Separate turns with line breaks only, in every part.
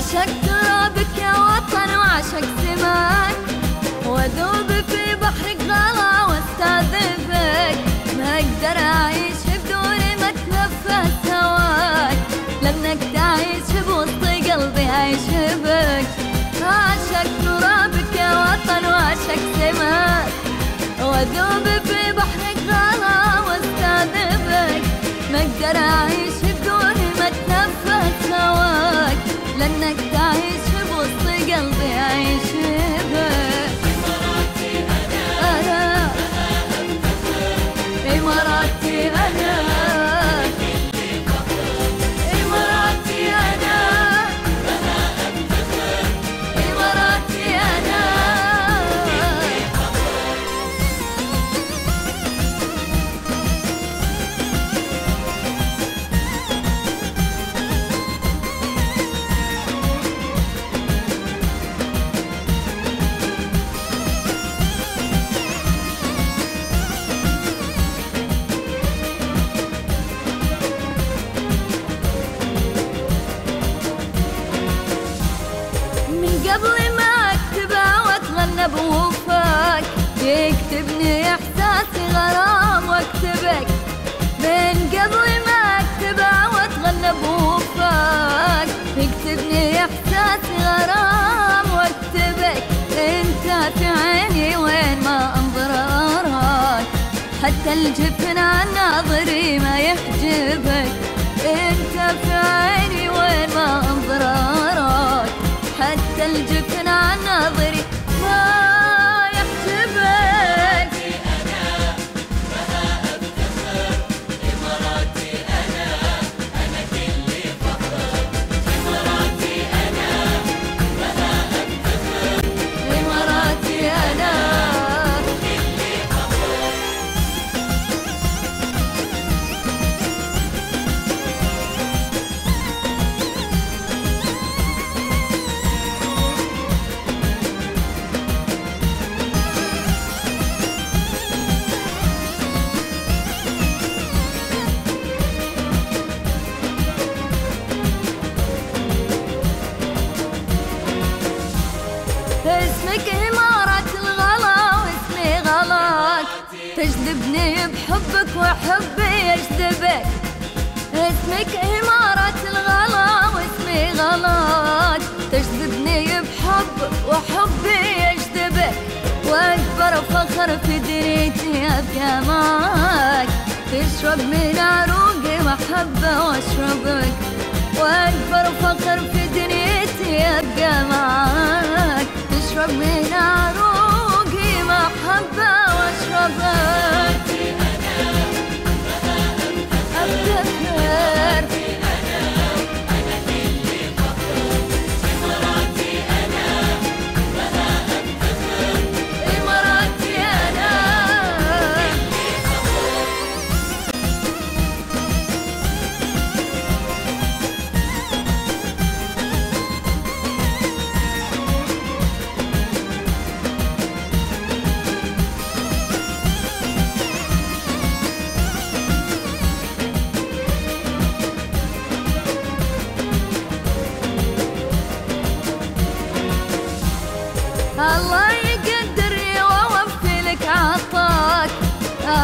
عشق ترابك يا وطن وعشق سماك وذوب في بحرك غلا واستاذبك ما أقدر أعيش بدون ما اتنفس هواك لانك تعيش بوسط قلبي عيش بك. عشق ترابك يا وطن وعشق سماك وذوب في بحرك قبل ما اكتبها واتغنى بوفاك يكتبني احساسي غرام وأكتبك. من قبل ما اكتبها واتغنى بوفاك يكتبني احساسي غرام وأكتبك. أنت في عيني وين ما أنظر أراك حتى الجفن عن ناظري ما يحجبك. اسمك إمارة الغلا واسمي غلاك تجذبني بحبك وحبي يجذبك. اسمك إمارة الغلا واسمي غلاك تجذبني بحبك وحبي يجذبك. واكبر فخر في دنيتي ابقى معاك تشرب من عروقي محبة وأشربك. واكبر فخر في دنيتي ابقى معاك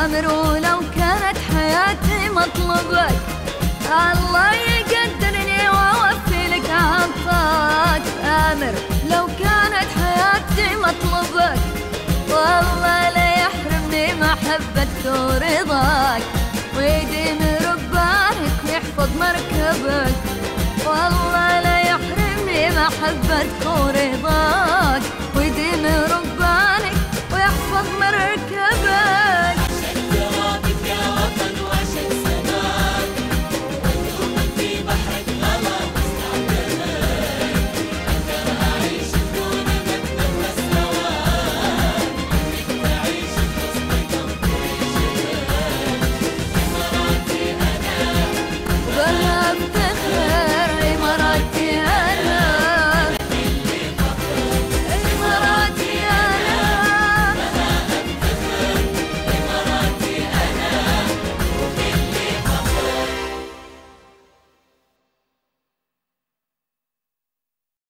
أمر ولو كانت حياتي مطلبك الله يقدرني واوفي لك عطاك آمر لو كانت حياتي مطلبك والله لا يحرمني محبتك ورضاك. ويديم ربانك ويحفظ مركبك والله لا يحرمني محبتك ورضاك.